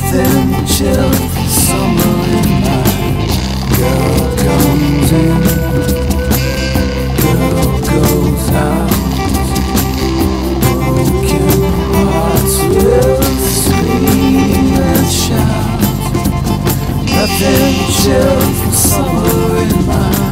Rough chill summer in night Girl comes in Girl goes out Broken hearts will scream and shout Rough chill summer in night